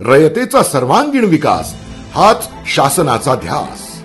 रयतेचा सर्वांगीण विकास हाच शासनाचा ध्यास.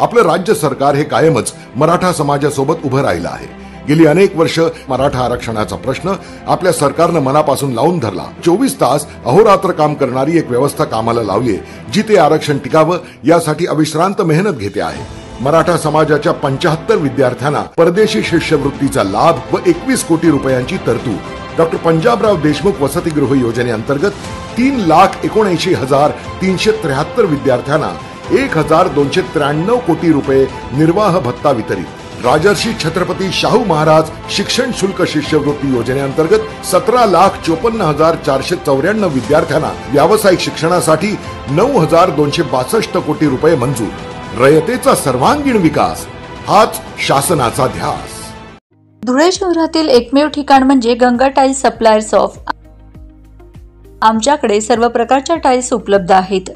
आपलं राज्य सरकार हे कायमच मराठा समाजासोबत उभं राहिलं आहे. गेली अनेक वर्ष मराठा आरक्षणाचा प्रश्न आपल्या सरकारनं मनापासून लावून धरला. चोवीस तास अहोरात्र काम करणारी एक व्यवस्था कामाला लावली जिथे आरक्षण टिकावं यासाठी अविश्रांत मेहनत घेते आहे. मराठा समाजाच्या पंचाहत्तर विद्यार्थ्यांना परदेशी शिष्यवृत्तीचा लाभ व एकवीस कोटी रुपयांची तरतूद. डॉक्टर पंजाबराव देशमुख वसतिगृह योजनेअंतर्गत तीन लाख एकोणऐंशी हजार तीनशे त्र्याहत्तर विद्यार्थ्यांना एक हजार दोनशे त्र्याण्णव कोटी रुपये निर्वाह भत्ता वितरित. राजर्षी छत्रपती शाहू महाराज शिक्षण शुल्क शिष्यवृत्ती योजनेअंतर्गत सतरा लाख चोपन्न हजार चारशे चौऱ्याण्णव विद्यार्थ्यांना व्यावसायिक शिक्षणासाठी नऊ हजार दोनशे बासष्ट कोटी रुपये मंजूर. रयतेचा सर्वांगीण विकास हाच शासनाचा ध्यास. धुळे शहरातील एकमेव ठिकाण म्हणजे गंगा टाईल्स सप्लायर्स ऑफ आमच्याकडे सर्व प्रकारच्या टाईल्स उपलब्ध आहेत.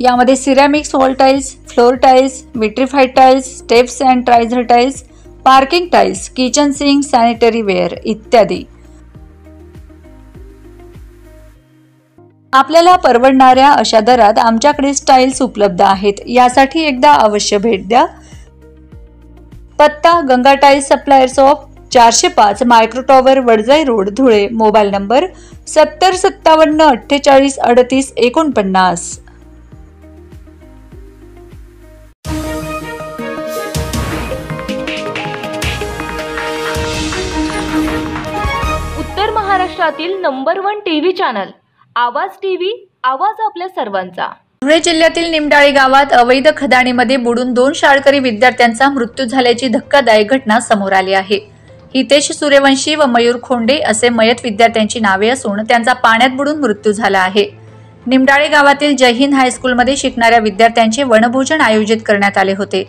यामध्ये ceramics wall tiles floor tiles vitrified tiles steps and riser tiles parking tiles kitchen sink sanitary ware इत्यादी. आपल्याला परवडणाऱ्या अशा दरात आमच्याकडे स्टाईल्स उपलब्ध आहेत. यासाठी एकदा अवश्य भेट द्या. पत्ता गंगा टाईल्स सप्लायर्स ऑफ चारशे पाच micro tower Wadjai road Dhule. Mobile number सत्तर सत्तावन्न अठ्ठेचाळीस अडतीस एकोणपन्नास. उत्तर महाराष्ट्रातील number one TV channel Awaaz TV Awaaz आपल्या सर्वांचा. धुळे जिल्ह्यातील निमडाळी गावात अवैध खदाणीमध्ये बुडून दोन शाळकरी विद्यार्थ्यांचा मृत्यू झाल्याची धक्कादायक घटना समोर आली आहे. हितेश सूर्यवंशी व मयूर खोंडे असे मयत विद्यार्थ्यांची नावे असून त्यांचा पाण्यात बुडून मृत्यू झाला आहे. निमडाळे गावातील जय हिंद हायस्कूलमध्ये शिकणाऱ्या विद्यार्थ्यांचे वनभोजन आयोजित करण्यात आले होते.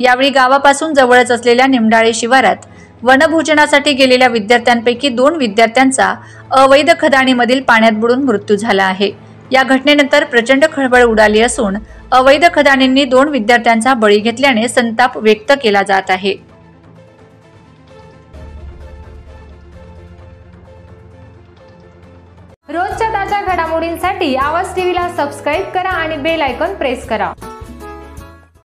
यावेळी गावापासून जवळच असलेल्या निमडाळे शिवारात वनभोजनासाठी गेलेल्या विद्यार्थ्यांपैकी दोन विद्यार्थ्यांचा अवैध खदाणीमधील पाण्यात बुडून मृत्यू झाला आहे. या घटनेनंतर प्रचंड खळबळ उडाली असून अवैध खदाणींनी दोन विद्यार्थ्यांचा बळी घेतल्याने संताप व्यक्त केला जात आहे. रोजच्या ताज्या घडामोडींसाठी आवाज टीव्हीला सबस्क्राईब करा आणि बेल आयकॉन प्रेस करा.